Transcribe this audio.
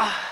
Ah.